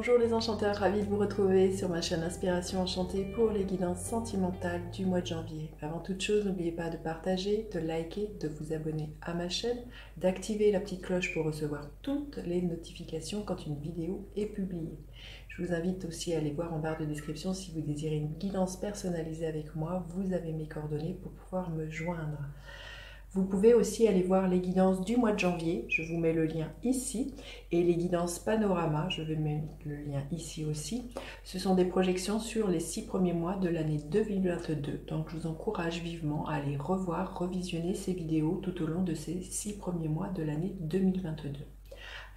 Bonjour les enchanteurs, ravi de vous retrouver sur ma chaîne Inspiration Enchantée pour les guidances sentimentales du mois de janvier. Avant toute chose, n'oubliez pas de partager, de liker, de vous abonner à ma chaîne, d'activer la petite cloche pour recevoir toutes les notifications quand une vidéo est publiée. Je vous invite aussi à aller voir en barre de description si vous désirez une guidance personnalisée avec moi. Vous avez mes coordonnées pour pouvoir me joindre. Vous pouvez aussi aller voir les guidances du mois de janvier, je vous mets le lien ici, et les guidances panorama, je vais mettre le lien ici aussi. Ce sont des projections sur les six premiers mois de l'année 2022, donc je vous encourage vivement à aller revoir, revisionner ces vidéos tout au long de ces six premiers mois de l'année 2022.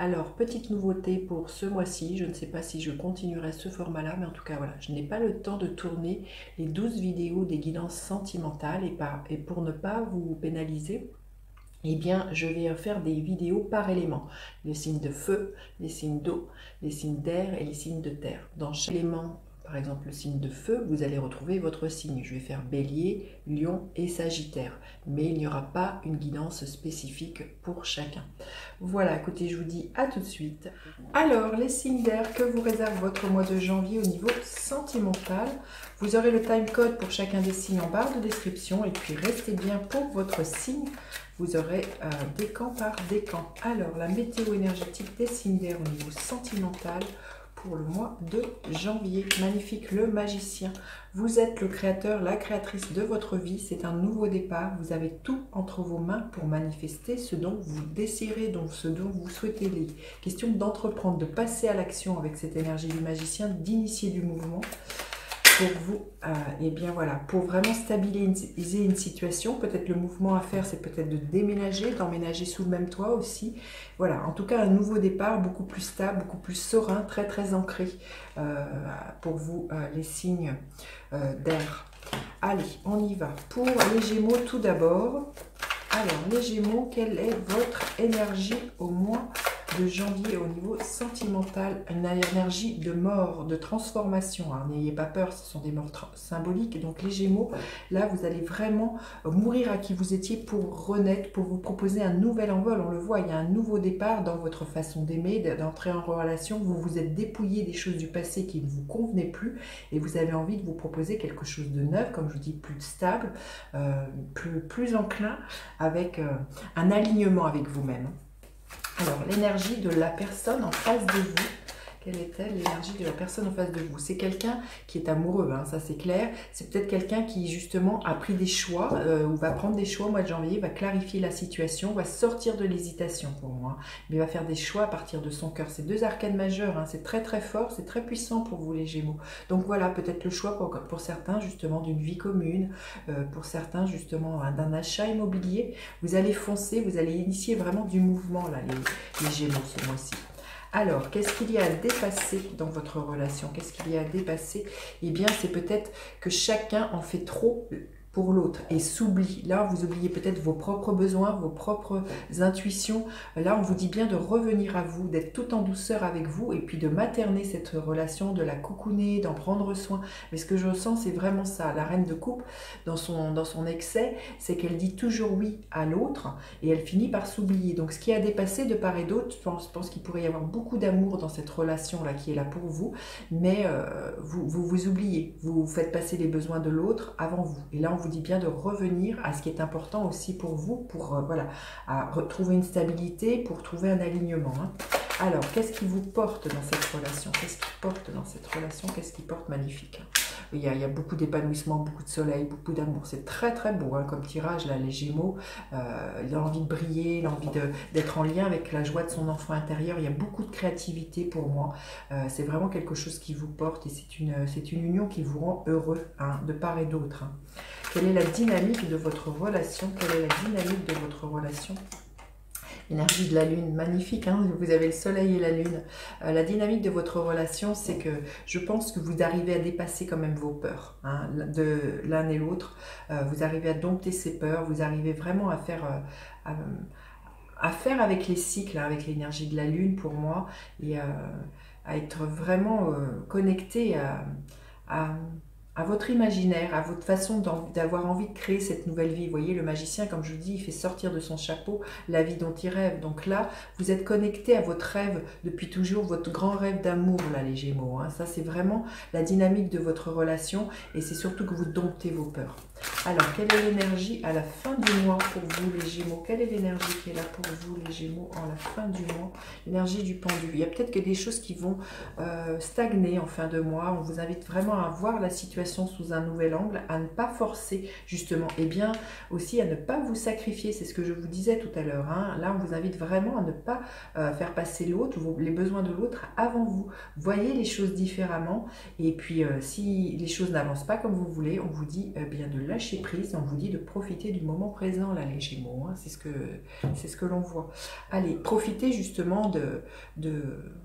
Alors, petite nouveauté pour ce mois-ci, je ne sais pas si je continuerai ce format-là, mais en tout cas, voilà, je n'ai pas le temps de tourner les 12 vidéos des guidances sentimentales et, pour ne pas vous pénaliser, eh bien, je vais faire des vidéos par élément. Les signes de feu, les signes d'eau, les signes d'air et les signes de terre. Dans chaque élément par exemple le signe de feu, vous allez retrouver votre signe. Je vais faire bélier, lion et sagittaire. Mais il n'y aura pas une guidance spécifique pour chacun. Voilà, écoutez, je vous dis à tout de suite. Alors, les signes d'air, que vous réserve votre mois de janvier au niveau sentimental Vous aurez le time code pour chacun des signes en barre de description. Et puis, restez bien pour votre signe. Vous aurez euh, camps par camps. Alors, la météo énergétique des signes d'air au niveau sentimental pour le mois de janvier. Magnifique, le magicien. Vous êtes le créateur, la créatrice de votre vie. C'est un nouveau départ. Vous avez tout entre vos mains pour manifester ce dont vous désirez, donc ce dont vous souhaitez. Les questions d'entreprendre, de passer à l'action avec cette énergie du magicien, d'initier du mouvement pour vous, et euh, eh bien voilà, pour vraiment stabiliser une situation, peut-être le mouvement à faire, c'est peut-être de déménager, d'emménager sous le même toit aussi. Voilà, en tout cas, un nouveau départ beaucoup plus stable, beaucoup plus serein, très très ancré euh, pour vous, euh, les signes d'air. Allez, on y va. Pour les Gémeaux, tout d'abord. Alors, les Gémeaux, quelle est votre énergie au mois de janvier au niveau sentimental, une énergie de mort, de transformation. Hein. N'ayez pas peur, ce sont des morts symboliques. Donc les Gémeaux, là, vous allez vraiment mourir à qui vous étiez pour renaître, pour vous proposer un nouvel envol. On le voit, il y a un nouveau départ dans votre façon d'aimer, d'entrer en relation. Vous vous êtes dépouillé des choses du passé qui ne vous convenaient plus et vous avez envie de vous proposer quelque chose de neuf, comme je vous dis, plus stable, euh, plus, plus enclin, avec euh, un alignement avec vous-même. Alors, l'énergie de la personne en face de vous quelle est-elle l'énergie de la personne en face de vous C'est quelqu'un qui est amoureux, hein, ça c'est clair. C'est peut-être quelqu'un qui justement a pris des choix euh, ou va prendre des choix au mois de janvier, va clarifier la situation, va sortir de l'hésitation pour moi, mais va faire des choix à partir de son cœur. C'est deux arcanes majeures, hein, c'est très très fort, c'est très puissant pour vous les Gémeaux. Donc voilà, peut-être le choix pour, certains justement d'une vie commune, euh, pour certains justement hein, d'un achat immobilier. Vous allez foncer, vous allez initier vraiment du mouvement là, les Gémeaux ce mois-ci. Alors, qu'est-ce qu'il y a à dépasser dans votre relation? Qu'est-ce qu'il y a à dépasser? Eh bien, c'est peut-être que chacun en fait trop pour l'autre et s'oublie. Là, vous oubliez peut-être vos propres besoins, vos propres intuitions. Là, on vous dit bien de revenir à vous, d'être tout en douceur avec vous et puis de materner cette relation, de la coucouner, d'en prendre soin. Mais ce que je ressens, c'est vraiment ça. La reine de coupe, dans son, excès, c'est qu'elle dit toujours oui à l'autre et elle finit par s'oublier. Donc, ce qui a dépassé de part et d'autre, je pense, qu'il pourrait y avoir beaucoup d'amour dans cette relation-là qui est là pour vous, mais euh, vous, vous oubliez. Vous faites passer les besoins de l'autre avant vous. Et là, vous dit bien de revenir à ce qui est important aussi pour vous, pour euh, voilà, à retrouver une stabilité, pour trouver un alignement. Hein. Alors, qu'est-ce qui vous porte dans cette relation? Qu'est-ce qui porte dans cette relation? Qu'est-ce qui porte magnifique hein? il y, a, beaucoup d'épanouissement, beaucoup de soleil, beaucoup d'amour. C'est très très beau hein, comme tirage, là, les Gémeaux. Euh, il a envie de briller, l'envie d'être en lien avec la joie de son enfant intérieur. Il y a beaucoup de créativité pour moi. Euh, c'est vraiment quelque chose qui vous porte et c'est une, une union qui vous rend heureux hein, de part et d'autre. Quelle est la dynamique de votre relation? Quelle est la dynamique de votre relation? Énergie de la lune, magnifique, hein vous avez le soleil et la lune. Euh, la dynamique de votre relation, c'est que je pense que vous arrivez à dépasser quand même vos peurs, hein, de l'un et l'autre. Euh, vous arrivez à dompter ces peurs, vous arrivez vraiment à faire... Euh, à, faire avec les cycles, hein, avec l'énergie de la lune pour moi, et à être vraiment connecté à à votre imaginaire, à votre façon d'avoir envie de créer cette nouvelle vie. Vous voyez, le magicien, comme je vous dis, il fait sortir de son chapeau la vie dont il rêve. Donc là, vous êtes connecté à votre rêve depuis toujours, votre grand rêve d'amour, là, les Gémeaux. Hein. Ça, c'est vraiment la dynamique de votre relation et c'est surtout que vous domptez vos peurs. Alors, quelle est l'énergie à la fin du mois pour vous, les Gémeaux? Quelle est l'énergie qui est là pour vous, les Gémeaux, en la fin du mois? L'énergie du pendu. Il y a peut-être que des choses qui vont euh, stagner en fin de mois. On vous invite vraiment à voir la situation sous un nouvel angle, à ne pas forcer, justement, et bien aussi à ne pas vous sacrifier. C'est ce que je vous disais tout à l'heure. Hein. Là, on vous invite vraiment à ne pas euh, faire passer l'autre, les besoins de l'autre avant vous. Voyez les choses différemment. Et puis, euh, si les choses n'avancent pas comme vous voulez, on vous dit bien de lâcher prise, on vous dit de profiter du moment présent, là, les Gémeaux. Hein, c'est ce que, c'est ce que l'on voit. Allez, profitez justement de,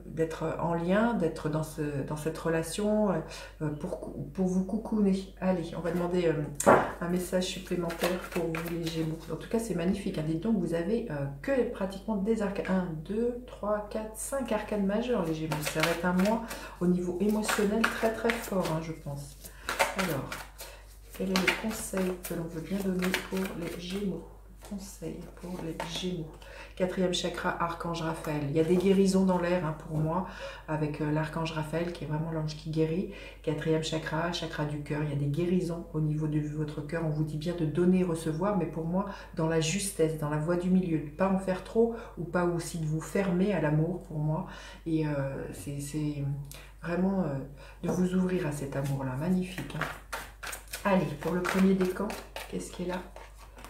d'être en lien, d'être dans, ce, dans cette relation euh, pour, pour vous coucouner. Allez, on va demander euh, un message supplémentaire pour vous, les Gémeaux. En tout cas, c'est magnifique. Hein. Dites donc, vous avez euh, que pratiquement des arcades. 1, 2, 3, 4, 5 arcades majeures, les Gémeaux. Ça va être un mois au niveau émotionnel très très fort, hein, je pense. Alors, quel est le conseil que l'on veut bien donner pour les Gémeaux? Conseil pour les Gémeaux. Quatrième chakra, Archange Raphaël. Il y a des guérisons dans l'air hein, pour moi, avec euh, l'Archange Raphaël qui est vraiment l'ange qui guérit. Quatrième chakra, chakra du cœur. Il y a des guérisons au niveau de votre cœur. On vous dit bien de donner, recevoir, mais pour moi, dans la justesse, dans la voie du milieu. Pas en faire trop ou pas aussi de vous fermer à l'amour pour moi. Et euh, c'est vraiment euh, de vous ouvrir à cet amour-là. Magnifique. Hein. Allez, pour le premier décan, qu'est-ce qui est là?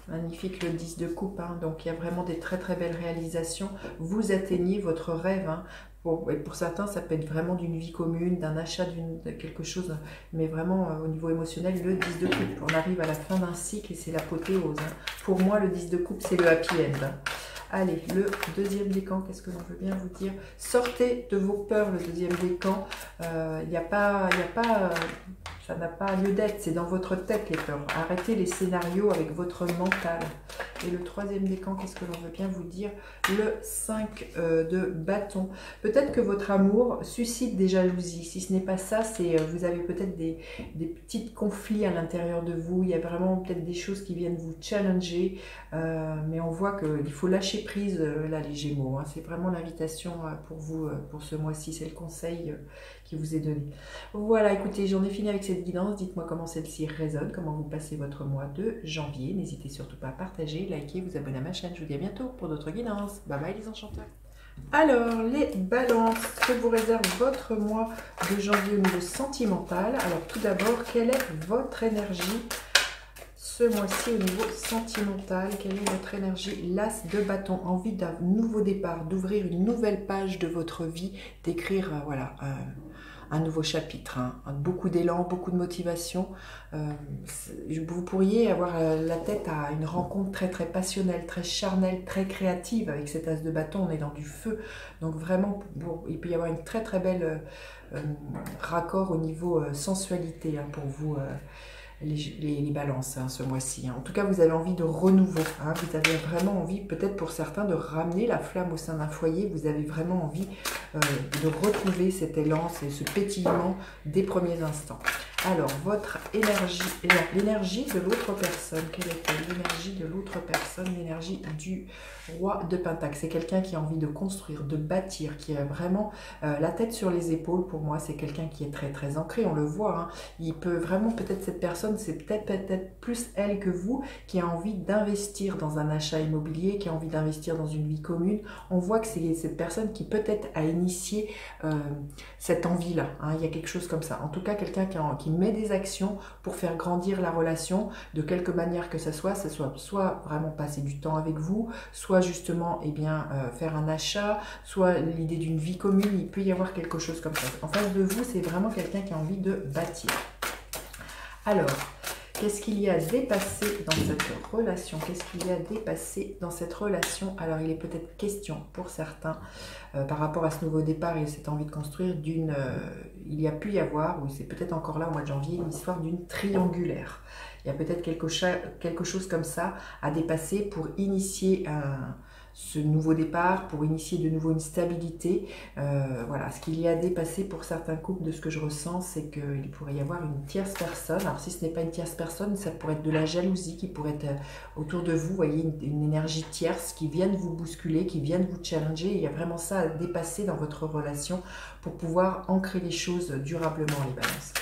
Magnifique le 10 de coupe, hein. donc il y a vraiment des très très belles réalisations. Vous atteignez votre rêve. Hein. Pour, certains, ça peut être vraiment d'une vie commune, d'un achat de quelque chose, mais vraiment euh, au niveau émotionnel, le 10 de coupe. On arrive à la fin d'un cycle et c'est l'apothéose. Hein. Pour moi, le 10 de coupe, c'est le happy end. Allez, le deuxième décan, qu'est-ce que l'on veut bien vous dire? Sortez de vos peurs, le deuxième décan. Euh, il n'y a pas, pas ça n'a pas lieu d'être, c'est dans votre tête les peurs. Arrêtez les scénarios avec votre mental. Et le troisième décan, qu'est-ce que l'on veut bien vous dire? Le 5 euh, de bâton. Peut-être que votre amour suscite des jalousies. Si ce n'est pas ça, c'est euh, vous avez peut-être des, petits conflits à l'intérieur de vous. Il y a vraiment peut-être des choses qui viennent vous challenger. Euh, mais on voit qu'il faut lâcher prise là, les Gémeaux. Hein. C'est vraiment l'invitation pour vous pour ce mois-ci. C'est le conseil qui vous est donné. Voilà, écoutez, j'en ai fini avec cette guidance. Dites-moi comment celle-ci résonne, comment vous passez votre mois de janvier. N'hésitez surtout pas à partager, liker, vous abonner à ma chaîne. Je vous dis à bientôt pour d'autres guidances. Bye bye les enchanteurs. Alors, les balances, que vous réserve votre mois de janvier au niveau sentimental Alors, tout d'abord, quelle est votre énergie ce mois-ci au niveau sentimental Quelle est votre énergie L'as de bâton, envie d'un nouveau départ, d'ouvrir une nouvelle page de votre vie, d'écrire, euh, voilà, euh, un nouveau chapitre, hein. beaucoup d'élan, beaucoup de motivation. Euh, vous pourriez avoir la tête à une rencontre très très passionnelle, très charnelle, très créative avec cet as de bâton. On est dans du feu, donc vraiment, il peut y avoir une très très belle raccord au niveau sensualité hein, pour vous les, balances hein, ce mois-ci. Hein. En tout cas, vous avez envie de renouveau. Hein. Vous avez vraiment envie, peut-être pour certains, de ramener la flamme au sein d'un foyer. Vous avez vraiment envie euh, de retrouver cet élan, ce pétillement des premiers instants. Alors, votre énergie, l'énergie de l'autre personne, quelle est l'énergie de l'autre personne L'énergie du roi de Pentacle. C'est quelqu'un qui a envie de construire, de bâtir, qui a vraiment euh, la tête sur les épaules. Pour moi, c'est quelqu'un qui est très très ancré, on le voit. Hein. Il peut vraiment, peut-être cette personne, c'est peut-être peut-être plus elle que vous, qui a envie d'investir dans un achat immobilier, qui a envie d'investir dans une vie commune. On voit que c'est cette personne qui peut-être a initié euh, cette envie-là. Hein. Il y a quelque chose comme ça. En tout cas, quelqu'un qui, qui met des actions pour faire grandir la relation de quelque manière que ce soit, ce soit soit vraiment passer du temps avec vous, soit justement eh bien, euh, faire un achat, soit l'idée d'une vie commune, il peut y avoir quelque chose comme ça. En face de vous, c'est vraiment quelqu'un qui a envie de bâtir. Alors, Qu'est-ce qu'il y a dépassé dans cette relation? Qu'est-ce qu'il y a dépassé dans cette relation? Alors, il est peut-être question pour certains, euh, par rapport à ce nouveau départ et cette envie de construire, d'une. Euh, il y a pu y avoir, ou c'est peut-être encore là au mois de janvier, une histoire d'une triangulaire. Il y a peut-être quelque, quelque, chose comme ça à dépasser pour initier ce nouveau départ, pour initier de nouveau une stabilité. Euh, voilà, ce qu'il y a dépassé pour certains couples de ce que je ressens, c'est qu'il pourrait y avoir une tierce personne. Alors si ce n'est pas une tierce personne, ça pourrait être de la jalousie qui pourrait être euh, autour de vous, voyez, une, une énergie tierce qui vient de vous bousculer, qui vient de vous challenger. Il y a vraiment ça à dépasser dans votre relation pour pouvoir ancrer les choses durablement, les balances.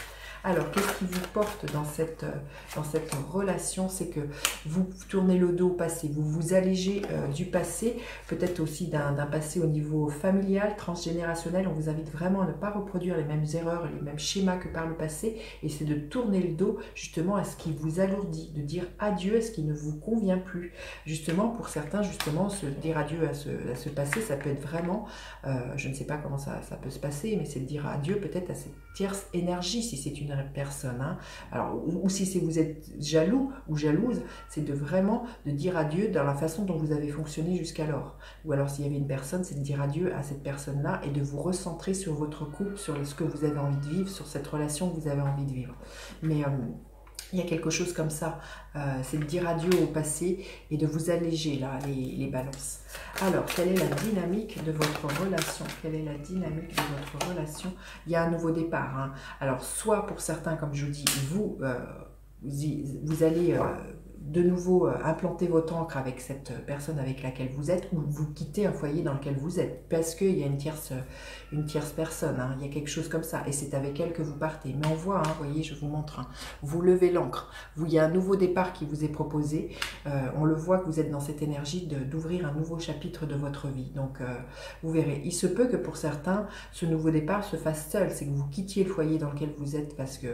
Alors, qu'est-ce qui vous porte dans cette, euh, dans cette relation? C'est que vous tournez le dos au passé, vous vous allégez euh, du passé, peut-être aussi d'un passé au niveau familial, transgénérationnel. On vous invite vraiment à ne pas reproduire les mêmes erreurs, les mêmes schémas que par le passé, et c'est de tourner le dos justement à ce qui vous alourdit, de dire adieu à ce qui ne vous convient plus. Justement, pour certains, justement, se dire adieu à ce, à ce passé, ça peut être vraiment, euh, je ne sais pas comment ça, ça peut se passer, mais c'est de dire adieu peut-être à cette tierce énergie, si c'est une personne. Alors, ou, si si vous êtes jaloux ou jalouse, c'est de vraiment de dire adieu dans la façon dont vous avez fonctionné jusqu'alors. Ou alors s'il y avait une personne, c'est de dire adieu à cette personne-là et de vous recentrer sur votre couple, sur ce que vous avez envie de vivre, sur cette relation que vous avez envie de vivre. Mais euh, il y a quelque chose comme ça, euh, c'est de dire adieu au passé et de vous alléger là, les, balances. Alors, quelle est la dynamique de votre relation? Quelle est la dynamique de votre relation? Il y a un nouveau départ. Hein. Alors, soit pour certains, comme je vous dis, vous, euh, vous, allez euh, de nouveau implanter votre encre avec cette personne avec laquelle vous êtes ou vous quittez un foyer dans lequel vous êtes? Parce qu'il y a une tierce, tierce personne, hein. il y a quelque chose comme ça, et c'est avec elle que vous partez. Mais on voit, hein, voyez, je vous montre, hein. vous levez l'encre, il y a un nouveau départ qui vous est proposé, euh, on le voit que vous êtes dans cette énergie d'ouvrir un nouveau chapitre de votre vie. Donc euh, vous verrez, il se peut que pour certains, ce nouveau départ se fasse seul, c'est que vous quittiez le foyer dans lequel vous êtes parce que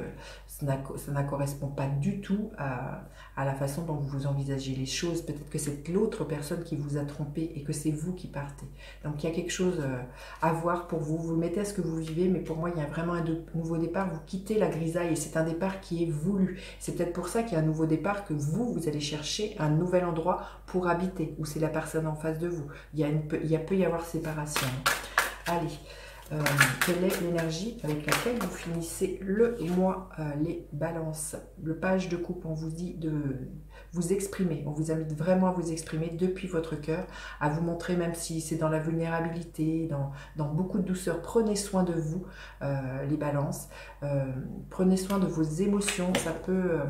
ça ne correspond pas du tout à, la façon dont vous envisagez les choses. Peut-être que c'est l'autre personne qui vous a trompé et que c'est vous qui partez. Donc il y a quelque chose euh, à voir pour vous. Vous mettez à ce que vous vivez, mais pour moi, il y a vraiment un nouveau départ. Vous quittez la grisaille et c'est un départ qui est voulu. C'est peut-être pour ça qu'il y a un nouveau départ que vous, vous allez chercher un nouvel endroit pour habiter, où c'est la personne en face de vous. Il, y peut y avoir séparation. Allez. Euh, quelle est l'énergie avec laquelle vous finissez le mois, euh, les balances? Le page de coupe, on vous dit de vous exprimer. On vous invite vraiment à vous exprimer depuis votre cœur, à vous montrer, même si c'est dans la vulnérabilité, dans, beaucoup de douceur. Prenez soin de vous, euh, les balances. prenez soin de vos émotions. Ça peut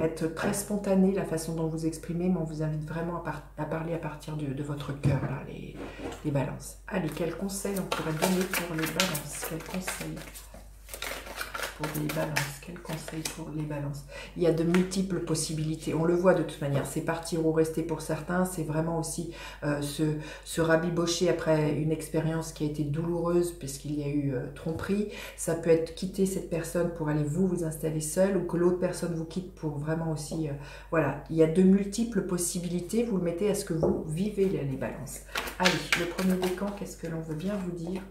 être très spontané la façon dont vous exprimez, mais on vous invite vraiment à, parler à partir de, votre cœur, les, les balances. Allez, quels conseils on pourrait donner pour les balances? Quels les balances Quel conseil pour les balances? Il y a de multiples possibilités. On le voit de toute manière. C'est partir ou rester pour certains. C'est vraiment aussi euh, se, se, rabibocher après une expérience qui a été douloureuse puisqu'il y a eu euh, tromperie. Ça peut être quitter cette personne pour aller vous vous installer seul ou que l'autre personne vous quitte pour vraiment aussi... Euh, voilà, il y a de multiples possibilités. Vous le mettez à ce que vous vivez les balances. Allez, le premier décan, qu'est-ce que l'on veut bien vous dire?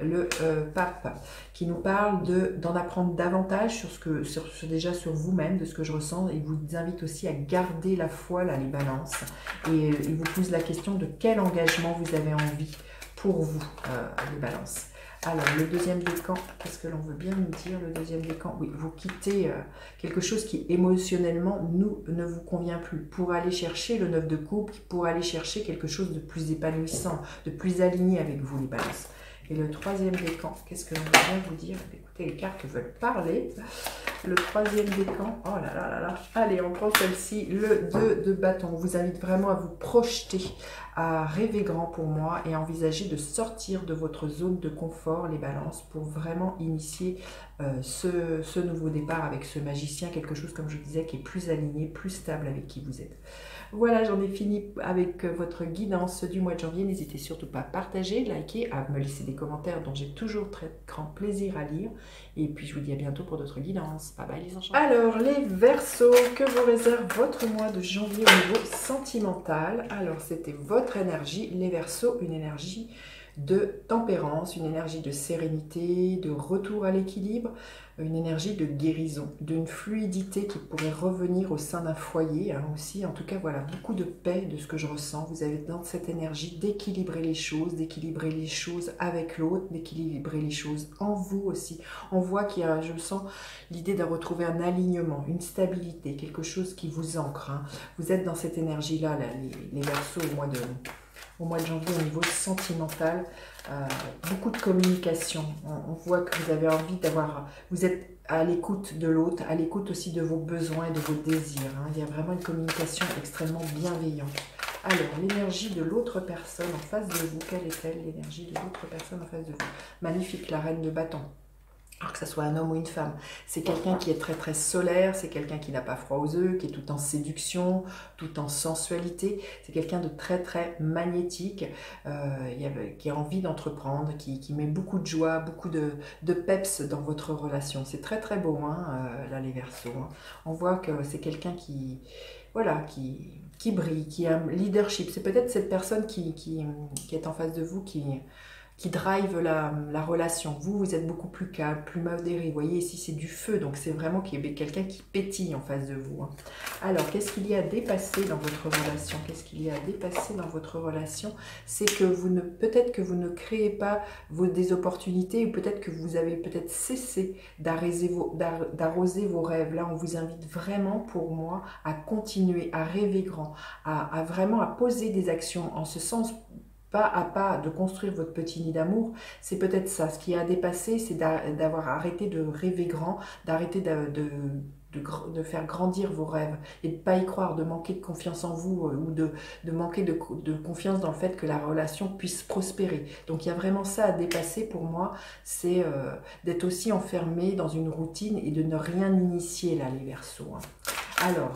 Le pape qui nous parle d'en apprendre davantage sur ce que, sur, déjà sur vous-même, de ce que je ressens, et vous invite aussi à garder la foi, là, les balances. Et euh, il vous pose la question de quel engagement vous avez envie pour vous, euh, les balances. Alors, le deuxième décan, qu'est-ce que l'on veut bien nous dire, le deuxième décan? Oui, vous quittez euh, quelque chose qui émotionnellement nous ne vous convient plus pour aller chercher le neuf de coupe, pour aller chercher quelque chose de plus épanouissant, de plus aligné avec vous, les balances. Et le troisième décan, qu'est-ce que l'on bien vous dire les cartes veulent parler. Le troisième décan, oh là là là là. Allez, on prend celle-ci, le 2 de bâton. On vous invite vraiment à vous projeter, à rêver grand pour moi et à envisager de sortir de votre zone de confort, les balances, pour vraiment initier euh, ce, ce nouveau départ avec ce magicien, quelque chose, comme je disais, qui est plus aligné, plus stable avec qui vous êtes. Voilà, j'en ai fini avec votre guidance du mois de janvier. N'hésitez surtout pas à partager, liker, à me laisser des commentaires dont j'ai toujours très grand plaisir à lire. Et puis je vous dis à bientôt pour d'autres guidances. Bye bye les enchantés. Alors les versos, que vous réserve votre mois de janvier au niveau sentimental? Alors c'était votre énergie, les versos, une énergie de tempérance, une énergie de sérénité, de retour à l'équilibre, une énergie de guérison, d'une fluidité qui pourrait revenir au sein d'un foyer hein, aussi. En tout cas, voilà, beaucoup de paix de ce que je ressens. Vous avez dans cette énergie d'équilibrer les choses, d'équilibrer les choses avec l'autre, d'équilibrer les choses en vous aussi. On voit qu'il y a, je sens, l'idée de retrouver un alignement, une stabilité, quelque chose qui vous ancre. Hein. Vous êtes dans cette énergie-là, les, les versos au mois de au mois de janvier au niveau sentimental. Euh, beaucoup de communication. On, voit que vous avez envie d'avoir... Vous êtes à l'écoute de l'autre, à l'écoute aussi de vos besoins et de vos désirs. Hein. Il y a vraiment une communication extrêmement bienveillante. Alors, l'énergie de l'autre personne en face de vous, quelle est-elle l'énergie de l'autre personne en face de vous? Magnifique, la reine de bâton que ce soit un homme ou une femme. C'est quelqu'un qui est très très solaire, c'est quelqu'un qui n'a pas froid aux œufs, qui est tout en séduction, tout en sensualité. C'est quelqu'un de très très magnétique, euh, qui a envie d'entreprendre, qui, met beaucoup de joie, beaucoup de, peps dans votre relation. C'est très très beau, hein, euh, là les versos. Hein. On voit que c'est quelqu'un qui, voilà, qui, brille, qui a un leadership. C'est peut-être cette personne qui est en face de vous qui qui drive la, relation. Vous, vous êtes beaucoup plus calme, plus modéré. Vous voyez, ici, c'est du feu. Donc, c'est vraiment qu'il y ait quelqu'un qui pétille en face de vous. Hein. Alors, qu'est-ce qu'il y a à dépasser dans votre relation? Qu'est-ce qu'il y a à dépasser dans votre relation? C'est que vous ne, peut-être que vous ne créez pas vos, des opportunités ou peut-être que vous avez peut-être cessé d'arroser vos, vos rêves. Là, on vous invite vraiment, pour moi, à continuer, à rêver grand, à, à vraiment à poser des actions en ce sens pas à pas de construire votre petit nid d'amour, c'est peut-être ça. Ce qui a dépassé, c'est d'avoir arrêté de rêver grand, d'arrêter de, faire grandir vos rêves et de ne pas y croire, de manquer de confiance en vous euh, ou de, manquer de, confiance dans le fait que la relation puisse prospérer. Donc il y a vraiment ça à dépasser pour moi, c'est euh, d'être aussi enfermé dans une routine et de ne rien initier là les versos. Hein. Alors,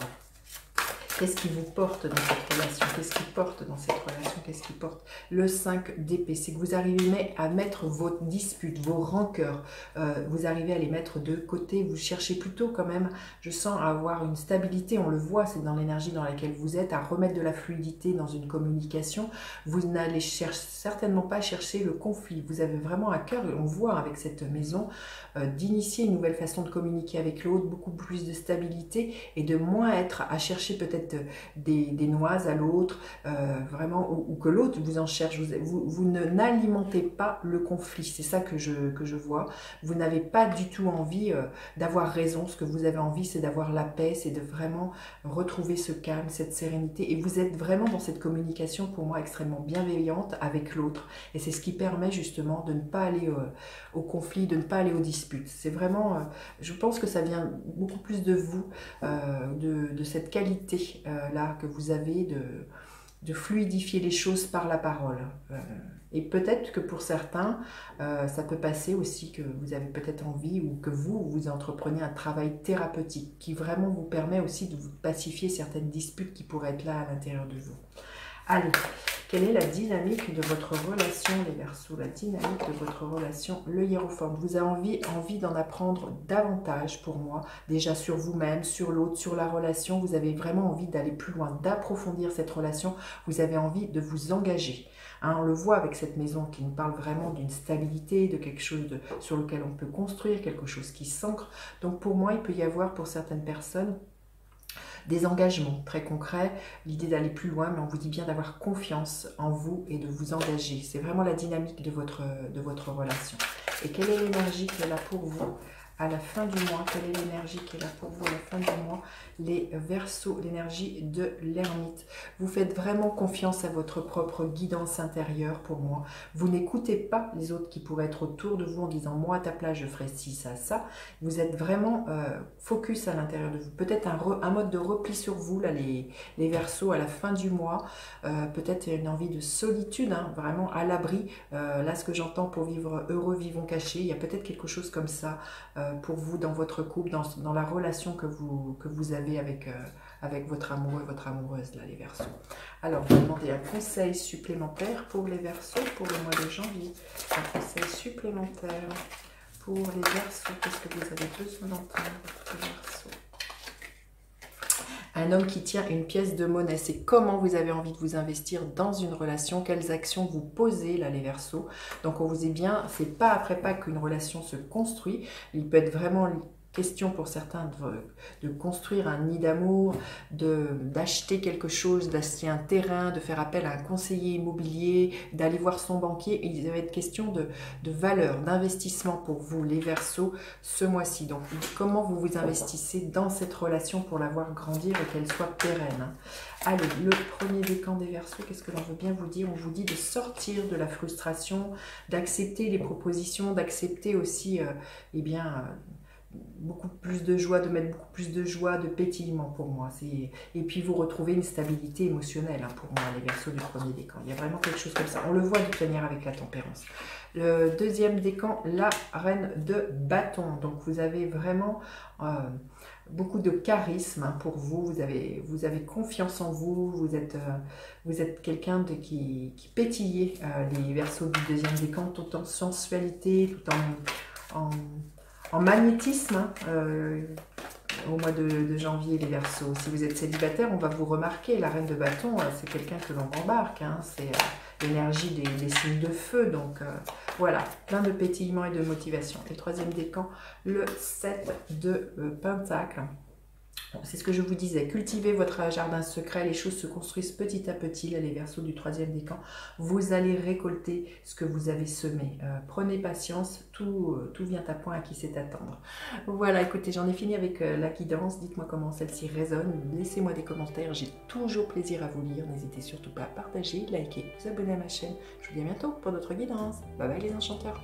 Qu'est-ce qui vous porte dans cette relation Qu'est-ce qui porte dans cette relation Qu'est-ce qui porte Le 5 d'épée, c'est que vous arrivez à mettre vos disputes, vos rancœurs, euh, vous arrivez à les mettre de côté. Vous cherchez plutôt quand même, je sens, à avoir une stabilité. On le voit, c'est dans l'énergie dans laquelle vous êtes, à remettre de la fluidité dans une communication. Vous n'allez certainement pas chercher le conflit. Vous avez vraiment à cœur, on voit avec cette maison, euh, d'initier une nouvelle façon de communiquer avec l'autre, beaucoup plus de stabilité et de moins être à chercher peut-être des, des noises à l'autre, euh, vraiment, ou, que l'autre vous en cherche. Vous, vous, n'alimentez pas le conflit, c'est ça que je, que je vois. Vous n'avez pas du tout envie euh, d'avoir raison. Ce que vous avez envie, c'est d'avoir la paix, c'est de vraiment retrouver ce calme, cette sérénité. Et vous êtes vraiment dans cette communication, pour moi, extrêmement bienveillante avec l'autre. Et c'est ce qui permet justement de ne pas aller au conflit, de ne pas aller aux disputes. C'est vraiment, je pense que ça vient beaucoup plus de vous, de, de cette qualité euh, là que vous avez de, fluidifier les choses par la parole. Euh, et peut-être que pour certains, euh, ça peut passer aussi que vous avez peut-être envie ou que vous, vous entreprenez un travail thérapeutique qui vraiment vous permet aussi de vous pacifier certaines disputes qui pourraient être là à l'intérieur de vous. Allez, quelle est la dynamique de votre relation, les Verseaux La dynamique de votre relation, le hiérophante. Vous avez envie, d'en apprendre davantage pour moi, déjà sur vous-même, sur l'autre, sur la relation? Vous avez vraiment envie d'aller plus loin, d'approfondir cette relation? Vous avez envie de vous engager? Hein, on le voit avec cette maison qui nous parle vraiment d'une stabilité, de quelque chose sur lequel on peut construire, quelque chose qui s'ancre. Donc pour moi, il peut y avoir pour certaines personnes des engagements très concrets, l'idée d'aller plus loin, mais on vous dit bien d'avoir confiance en vous et de vous engager. C'est vraiment la dynamique de votre, relation. Et quelle est l'énergie qui est là pour vous à la fin du mois. Quelle est l'énergie qui est là pour vous à la fin du mois? Les versos, l'énergie de l'ermite. Vous faites vraiment confiance à votre propre guidance intérieure pour moi. Vous n'écoutez pas les autres qui pourraient être autour de vous en disant moi à ta place je ferai ci, ça, ça. Vous êtes vraiment euh, focus à l'intérieur de vous. Peut-être un, mode de repli sur vous, là, les, les versos à la fin du mois. Euh, peut-être une envie de solitude, hein, vraiment à l'abri. Euh, là, ce que j'entends pour vivre heureux, vivons cachés, il y a peut-être quelque chose comme ça pour vous dans votre couple, dans, dans, la relation que vous, que vous avez avec, euh, avec votre amoureux, votre amoureuse, là, les versos. Alors, vous demandez un conseil supplémentaire pour les versos pour le mois de janvier. Un conseil supplémentaire pour les versos. Qu'est-ce que vous avez besoin d'entendre, votre verso un homme qui tient une pièce de monnaie, c'est comment vous avez envie de vous investir dans une relation, quelles actions vous posez là les versos. Donc on vous dit bien, c'est pas après pas qu'une relation se construit, il peut être vraiment question pour certains de, construire un nid d'amour, d'acheter quelque chose, d'acheter un terrain, de faire appel à un conseiller immobilier, d'aller voir son banquier. Il va être question de, de valeur, d'investissement pour vous, les versos, ce mois-ci. Donc, comment vous vous investissez dans cette relation pour la voir grandir et qu'elle soit pérenne. Allez, le premier décan des Verseaux, qu'est-ce que l'on veut bien vous dire? On vous dit de sortir de la frustration, d'accepter les propositions, d'accepter aussi, euh, eh bien, euh, beaucoup plus de joie, de mettre beaucoup plus de joie, de pétillement pour moi. Et puis vous retrouvez une stabilité émotionnelle hein, pour moi, les Verseaux du premier décan. Il y a vraiment quelque chose comme ça. On le voit de manière avec la tempérance. Le deuxième décan, la reine de bâton. Donc vous avez vraiment... Euh, beaucoup de charisme hein, pour vous, vous avez, vous avez confiance en vous, vous êtes, euh, vous êtes quelqu'un qui, qui pétillait euh, les versos du deuxième décan, tout en sensualité, tout en, magnétisme. Hein, euh, au mois de, janvier, les versos. Si vous êtes célibataire, on va vous remarquer. La reine de bâton, c'est quelqu'un que l'on embarque. Hein, c'est l'énergie des, signes de feu. Donc voilà, plein de pétillement et de motivation. Et troisième décan, le 7 de euh, Pentacle. C'est ce que je vous disais, cultivez votre jardin secret, les choses se construisent petit à petit, là les versos du troisième décan, vous allez récolter ce que vous avez semé. Euh, prenez patience, tout, euh, tout vient à point à qui sait attendre. Voilà, écoutez, j'en ai fini avec la guidance, dites-moi comment celle-ci résonne, laissez-moi des commentaires, j'ai toujours plaisir à vous lire, n'hésitez surtout pas à partager, liker, vous abonner à ma chaîne. Je vous dis à bientôt pour d'autres guidances. Bye bye les enchanteurs